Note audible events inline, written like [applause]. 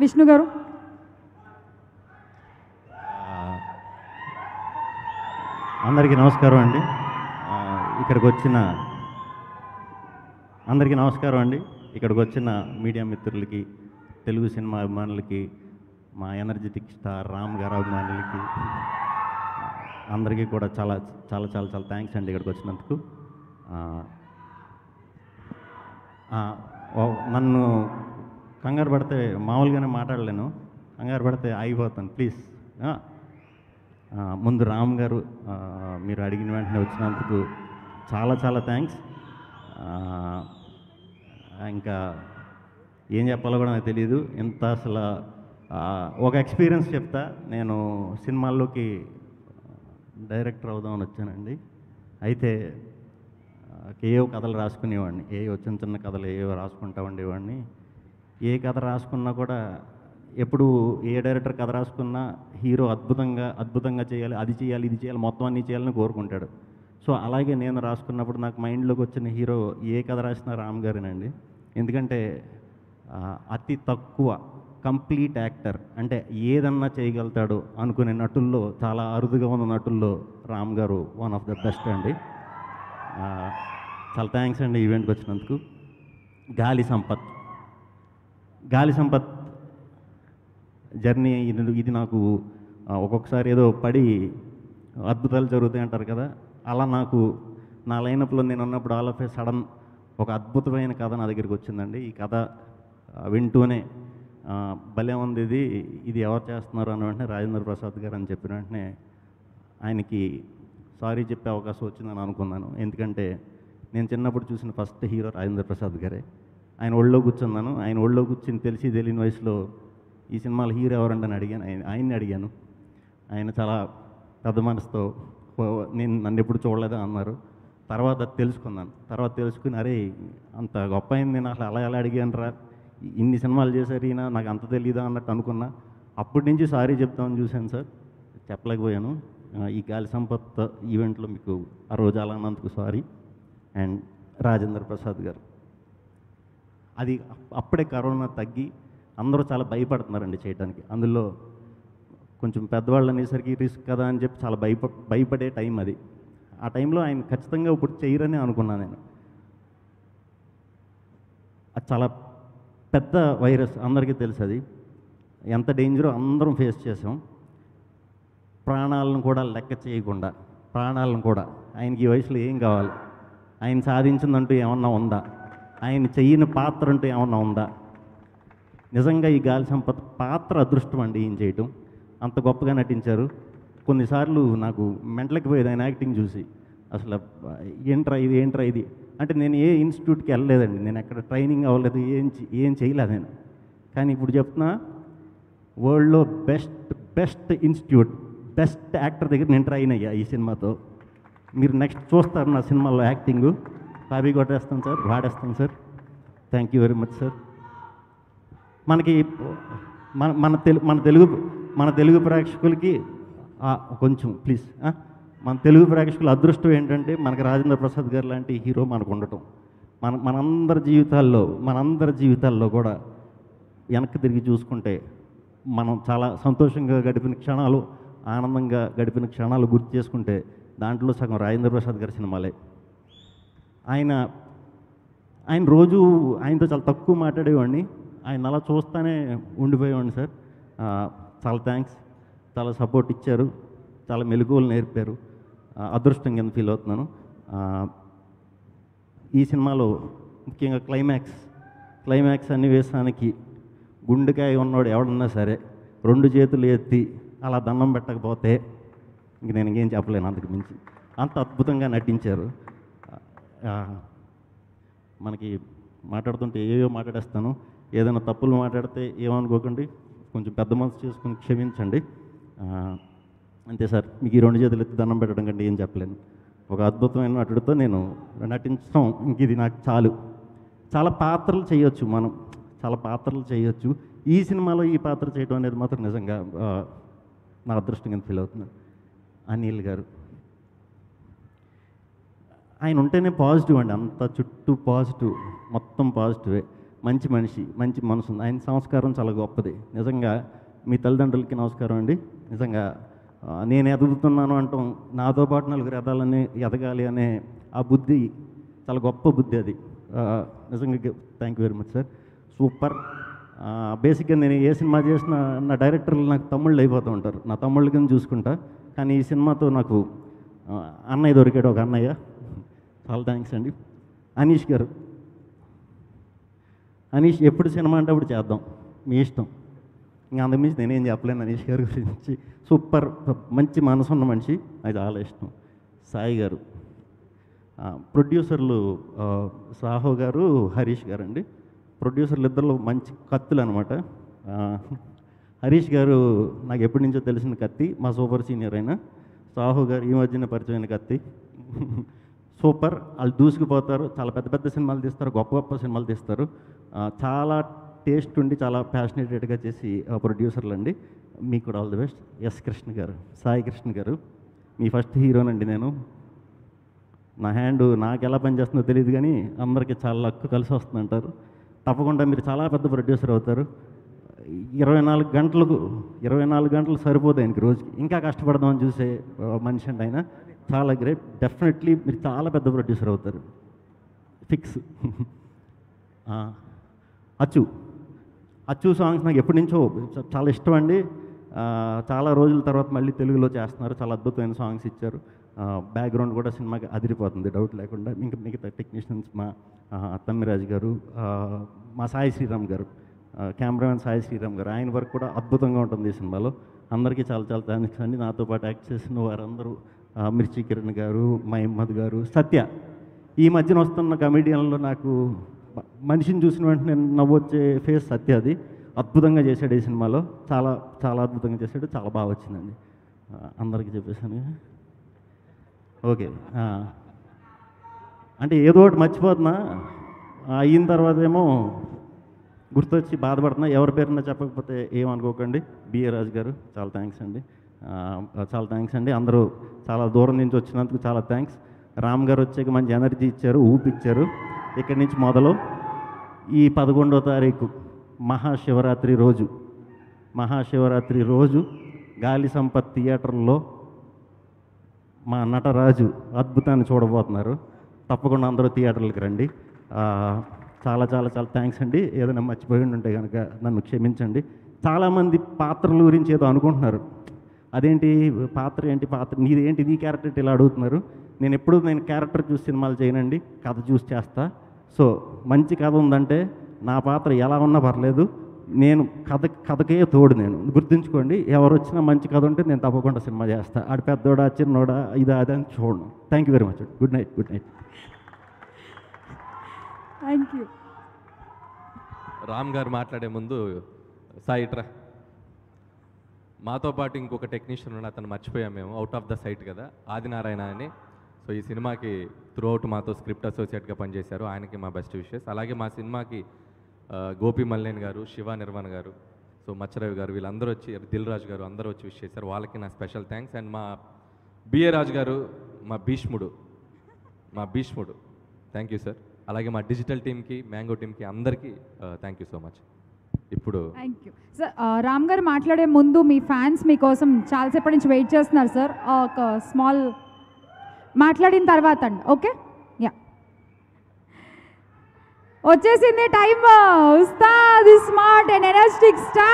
విష్ణు గారు. అందరికీ నమస్కారం అండి. ఇక్కడికి వచ్చిన అందరికీ నమస్కారం అండి. ఇక్కడికి వచ్చిన మీడియా మిత్రులకి తెలుగు సినిమా అభిమానులకి మా ఎనర్జెటిక్ స్టార్ రామ్ గారు అభిమానులకి అందరికీ కూడా చాలా చాలా చాలా చాలా థ్యాంక్స్ అండి ఇక్కడికి వచ్చినందుకు. నన్ను కంగారు పడితే మామూలుగానే మాట్లాడలేను. కంగారు పడితే ఆగిపోతాను ప్లీజ్. ముందు రామ్ గారు మీరు అడిగిన వెంటనే వచ్చినందుకు చాలా చాలా థ్యాంక్స్. ఇంకా ఏం చెప్పాలో కూడా నాకు తెలియదు ఇంత అసలు ఒక ఎక్స్పీరియన్స్ చెప్తా. నేను సినిమాల్లోకి డైరెక్టర్ అవుదామని వచ్చానండి. అయితే ఏవో కథలు రాసుకునేవాడిని. ఏవో చిన్న చిన్న కథలు ఏవో రాసుకుంటా ఉండేవాడిని. ఏ కథ రాసుకున్నా కూడా ఎప్పుడు ఏ డైరెక్టర్ కథ రాసుకున్నా హీరో అద్భుతంగా అద్భుతంగా చేయాలి అది చేయాలి ఇది చేయాలి మొత్తం అన్నీ చేయాలని కోరుకుంటాడు. సో అలాగే నేను రాసుకున్నప్పుడు నాకు మైండ్లోకి వచ్చిన హీరో ఏ కథ రాసినా రామ్ గారేనండి. ఎందుకంటే అతి తక్కువ కంప్లీట్ యాక్టర్ అంటే ఏదన్నా చేయగలుగుతాడు అనుకునే నటుల్లో చాలా అరుదుగా ఉన్న నటుల్లో రామ్ గారు వన్ ఆఫ్ ద బెస్ట్ అండి. చాలా థ్యాంక్స్ అండి ఈవెంట్కి వచ్చినందుకు. గాలి సంపత్. గాలి సంపత్ జర్నీ ఇది ఇది నాకు ఒక్కొక్కసారి ఏదో పడి అద్భుతాలు జరుగుతాయి అంటారు కదా. అలా నాకు నా లైనప్లో నేను ఉన్నప్పుడు ఆల్ ఆఫ్ ఏ సడన్ ఒక అద్భుతమైన కథ నా దగ్గరికి వచ్చిందండి. ఈ కథ వింటూనే భలే ఉంది ఇది ఇది ఎవరు చేస్తున్నారు అని వెంటనే రాజేంద్ర ప్రసాద్ గారు అని చెప్పిన వెంటనే ఆయనకి సారీ చెప్పే అవకాశం వచ్చిందని అనుకున్నాను. ఎందుకంటే నేను చిన్నప్పుడు చూసిన ఫస్ట్ హీరో రాజేంద్ర ప్రసాద్ గారే. ఆయన ఒళ్ళో కూర్చున్నాను. ఆయన ఒళ్ళో కూర్చుని తెలిసి తెలియని వయసులో ఈ సినిమాలో హీరో ఎవరండి అని అడిగాను. ఆయన ఆయన్ని అడిగాను. ఆయన చాలా పెద్ద మనసుతో నేను నన్ను ఎప్పుడు చూడలేదు? అన్నారు. తర్వాత తెలుసుకున్నాను. తర్వాత తెలుసుకుని అరే అంత గొప్ప అయింది. నేను అసలు అలా ఎలా అడిగాను రా? ఇన్ని సినిమాలు చేశారు ఈయన. నాకు అంత తెలియదా అన్నట్టు అనుకున్నా. అప్పటి నుంచి సారీ చెప్తామని చూశాను సార్. చెప్పలేకపోయాను. ఈ గాలి సంపత్ ఈవెంట్లో మీకు ఆ రోజు అలా అన్నందుకు సారీ. అండ్ రాజేంద్ర ప్రసాద్ గారు. అది అప్పుడే కరోనా తగ్గి అందరూ చాలా భయపడుతున్నారండి చేయడానికి అందులో కొంచెం పెద్దవాళ్ళు అనేసరికి రిస్క్ కదా అని చెప్పి చాలా భయప భయపడే టైం అది. ఆ టైంలో ఆయన ఖచ్చితంగా ఇప్పుడు చేయరని అనుకున్నాను నేను. అది చాలా పెద్ద వైరస్ అందరికీ తెలుసు అది. ఎంత డేంజరో అందరం ఫేస్ చేసాం. ప్రాణాలను కూడా లెక్క చేయకుండా ప్రాణాలను కూడా. ఆయనకి ఈ వయసులో ఏం కావాలి? ఆయన సాధించిందంటూ ఏమన్నా ఉందా? ఆయన చెయ్యని పాత్ర అంటూ ఏమన్నా ఉందా? నిజంగా ఈ గాలి సంపత్ పాత్ర అదృష్టం అండి ఈయన చేయటం. అంత గొప్పగా నటించారు. కొన్నిసార్లు నాకు మెంటలకి పోయేది ఆయన యాక్టింగ్ చూసి. అసలు ఏంట్రా ఇది ఏంట్రా ఇది? అంటే నేను ఏ ఇన్స్టిట్యూట్కి వెళ్ళలేదండి. నేను ఎక్కడ ట్రైనింగ్ అవ్వలేదు ఏం ఏం చేయలేదు నేను. కానీ ఇప్పుడు చెప్తున్నా వరల్డ్లో best best institute best actor దగ్గర నేను ట్రైన్ అయ్యా ఈ సినిమాతో. మీరు నెక్స్ట్ చూస్తారు నా సినిమాలో యాక్టింగు. కాపీ కొట్టేస్తాం sir వాడేస్తాం sir. Thank you very much sir మనకి మన మన తెలుగు మన తెలుగు మన తెలుగు ప్రేక్షకులకి కొంచెం ప్లీజ్ మన తెలుగు ప్రేక్షకుల అదృష్టం ఏంటంటే మనకి రాజేంద్ర ప్రసాద్ గారు లాంటి హీరో మనకు ఉండటం మన మనందరి జీవితాల్లో మనందరి జీవితాల్లో కూడా వెనక్కి తిరిగి చూసుకుంటే మనం చాలా సంతోషంగా గడిపిన క్షణాలు ఆనందంగా గడిపిన క్షణాలు గుర్తు చేసుకుంటే దాంట్లో సగం రాజేంద్ర ప్రసాద్ గారి సినిమాలే. ఆయన ఆయన రోజు ఆయనతో చాలా తక్కువ మాట్లాడేవాడిని. ఆయన అలా చూస్తానే ఉండిపోయేవాడిని సార్. చాలా థ్యాంక్స్ చాలా సపోర్ట్ ఇచ్చారు. చాలా మెలకువలు నేర్పారు. అదృష్టం కింద ఫీల్ అవుతున్నాను. ఈ సినిమాలో ముఖ్యంగా క్లైమాక్స్ క్లైమాక్స్ సన్నివేశానికి గుండెకాయ ఉన్నవాడు ఎవడన్నా సరే రెండు చేతులు ఎత్తి అలా దండం పెట్టకపోతే ఇంక నేను ఇంకేం చెప్పలేను అంతకు మించి. అంత అద్భుతంగా నటించారు. మనకి మాట్లాడుతుంటే ఏవో మాట్లాడేస్తాను. ఏదైనా తప్పులు మాట్లాడితే ఏమనుకోకండి. కొంచెం పెద్ద మనసు చేసుకుని క్షమించండి. అంతే సార్. మీకు ఈ రెండు చేతులు ఎత్తి దండం పెట్టడం కంటే ఏం చెప్పలేను. ఒక అద్భుతమైన నటుడితో నేను నటించడం ఇంక ఇది నాకు చాలు. చాలా పాత్రలు చేయొచ్చు మనం. చాలా పాత్రలు చేయొచ్చు. ఈ సినిమాలో ఈ పాత్ర చేయడం అనేది మాత్రం నిజంగా నా అదృష్టం కింద ఫీల్ అవుతున్నాను. అనిల్ గారు. ఆయన ఉంటేనే పాజిటివ్ అండి. అంత చుట్టూ పాజిటివ్ మొత్తం పాజిటివే. మంచి మనిషి మంచి మనసు ఉంది. ఆయన సంస్కారం చాలా గొప్పది. నిజంగా మీ తల్లిదండ్రులకి నమస్కారం అండి. నిజంగా నేను ఎదుగుతున్నాను అంటాం. నాతో పాటు నలుగురు ఎదాలని ఎదగాలి అనే ఆ బుద్ధి చాలా గొప్ప బుద్ధి అది. నిజంగా thank you very much sir super బేసిక్గా నేను ఏ సినిమా చేసిన నా డైరెక్టర్లు నాకు తమ్ముళ్ళు అయిపోతూ ఉంటారు. నా తమ్ముళ్ళ కింద చూసుకుంటా. కానీ ఈ సినిమాతో నాకు అన్నయ్య దొరికాడు ఒక అన్నయ్య. చాలా థ్యాంక్స్ అండి. అనీష్ గారు. అనీష్ ఎప్పుడు సినిమా అంటే అప్పుడు చేద్దాం. మీ ఇష్టం. ఇంకా అంతకుమించి నేనేం చెప్పలేను అనీష్ గారి గురించి. సూపర్ మంచి మనసు ఉన్న మనిషి. నాకు చాలా ఇష్టం. సాయి గారు. ప్రొడ్యూసర్లు సాహో గారు హరీష్ గారు అండి ప్రొడ్యూసర్లు ఇద్దరు మంచి కత్తులు అనమాట హరీష్ గారు నాకు ఎప్పటి నుంచో తెలిసిన కత్తి. మా సూపర్ సీనియర్ అయిన. సాహో గారు ఈ మధ్యన పరిచయమైన కత్తి. సూపర్. వాళ్ళు దూసుకుపోతారు. చాలా పెద్ద పెద్ద సినిమాలు తీస్తారు. గొప్ప గొప్ప సినిమాలు తీస్తారు. చాలా టేస్ట్ ఉండి చాలా ప్యాషనేటెడ్గా చేసి ప్రొడ్యూసర్లు అండి మీకు కూడా all the best. S Krishna garu Sai Krishna గారు. మీ ఫస్ట్ హీరోనండి నేను. నా హ్యాండ్ నాకు ఎలా పనిచేస్తుందో తెలియదు కానీ అందరికీ చాలా లక్కు కలిసి వస్తుంది అంటారు తప్పకుండా మీరు చాలా పెద్ద ప్రొడ్యూసర్ అవుతారు. ఇరవై నాలుగు గంటలకు ఇరవై నాలుగు గంటలు సరిపోదు ఆయనకి రోజుకి. ఇంకా కష్టపడదామని చూసే మనిషి అండి ఆయన. చాలా గ్రేట్ డెఫినెట్లీ మీరు చాలా పెద్ద ప్రొడ్యూసర్ అవుతారు. ఫిక్స్ [laughs] అచ్చు. అచ్చు సాంగ్స్ నాకు ఎప్పటి నుంచో చాలా ఇష్టం అండి. చాలా రోజుల తర్వాత మళ్ళీ తెలుగులో చేస్తున్నారు. చాలా అద్భుతమైన సాంగ్స్ ఇచ్చారు. బ్యాక్గ్రౌండ్ కూడా సినిమాకి అదిరిపోతుంది. డౌట్ లేకుండా. ఇంకా మిగతా టెక్నీషియన్స్ మా తమ్మిరాజు గారు మా సాయి శ్రీరామ్ గారు. కెమెరామెన్ సాయి శ్రీరామ్ గారు. ఆయన వర్క్ కూడా అద్భుతంగా ఉంటుంది ఈ సినిమాలో. అందరికీ చాలా చాలా థ్యాంక్స్ అండి. నాతో పాటు యాక్ట్ చేసిన వారందరూ మిర్చి కిరణ్ గారు మహమ్మద్ గారు సత్య. ఈ మధ్యన వస్తున్న కమెడియన్లో నాకు మనిషిని చూసిన వెంటనే నవ్వొచ్చే ఫేస్ సత్య అది. అద్భుతంగా చేశాడు ఈ సినిమాలో. చాలా చాలా అద్భుతంగా చేశాడు. చాలా బాగా వచ్చిందండి. అందరికీ చెప్పేశాను. ఓకే. అంటే ఏదో ఒకటి మర్చిపోతున్నా. అయిన తర్వాత ఏమో గుర్తొచ్చి బాధపడుతున్నా. ఎవరి పేరున్నా చెప్పకపోతే ఏమనుకోకండి బిఏ రాజు గారు చాలా థ్యాంక్స్ అండి. చాలా థ్యాంక్స్ అండి. అందరూ చాలా దూరం నుంచి వచ్చినందుకు చాలా థ్యాంక్స్ రామ్ గారు వచ్చాక మంచి ఎనర్జీ ఇచ్చారు ఊపిచ్చారు ఇక్కడి నుంచి మొదలు ఈ పదకొండో తారీఖు మహాశివరాత్రి రోజు. మహాశివరాత్రి రోజు గాలి సంపత్ థియేటర్లో మా నటరాజు అద్భుతాన్ని చూడబోతున్నారు. తప్పకుండా అందరూ థియేటర్లకు రండి. చాలా చాలా చాలా థ్యాంక్స్ అండి. ఏదైనా మర్చిపోయి ఉంటే కనుక నన్ను క్షమించండి. చాలామంది పాత్రల గురించి ఏదో అనుకుంటున్నారు. అదేంటి పాత్ర ఏంటి పాత్ర నీదేంటి ఏంటి నీ క్యారెక్టర్ ఇలా అడుగుతున్నారు. నేను ఎప్పుడు నేను క్యారెక్టర్ చూసి సినిమాలు చేయనండి. కథ చూసి చేస్తా. సో మంచి కథ ఉందంటే నా పాత్ర ఎలా ఉన్నా పర్లేదు. నేను కథ కథకే తోడు నేను. గుర్తుంచుకోండి ఎవరు వచ్చినా మంచి కథ ఉంటే నేను తప్పకుండా సినిమా చేస్తా. ఆడ పెద్దోడా చిన్నోడా ఇదా అదా అని చూడను. Thank you very much good night good night thank you Ram garu మాట్లాడే ముందు సాయిట్రా. మాతో పాటు ఇంకొక టెక్నీషియన్ ఉన్న అతను మర్చిపోయాం మేము అవుట్ ఆఫ్ ద సైట్ కదా ఆదినారాయణ అని. సో ఈ సినిమాకి త్రూ అవుట్ మాతో స్క్రిప్ట్ అసోసియేట్గా పనిచేశారు ఆయనకి మా బెస్ట్ విషెస్ అలాగే మా సినిమాకి గోపి మల్లేన్ గారు శివ నిర్మణ్ గారు సో మచ్చరవి గారు వీళ్ళందరూ వచ్చి దిల్ రాజు గారు అందరూ వచ్చి విష్ చేశారు. వాళ్ళకి నా స్పెషల్ థ్యాంక్స్ అండ్ మా బిఏ రాజు గారు మా భీష్ముడు మా భీష్ముడు. థ్యాంక్ యూ సార్ అలాగే మా డిజిటల్ టీమ్కి మ్యాంగో టీమ్కి అందరికీ థ్యాంక్ యూ సో మచ్ ఇప్పుడు thank you sir Ram garu మాట్లాడే ముందు మీ ఫ్యాన్స్ మీకోసం చాలాసేపటి నుంచి వెయిట్ చేస్తున్నారు సార్ ఒక స్మాల్ మాట్లాడిన తర్వాత అండి ఓకే? యా వచ్చేసింది time Ustaad smart and energetic star.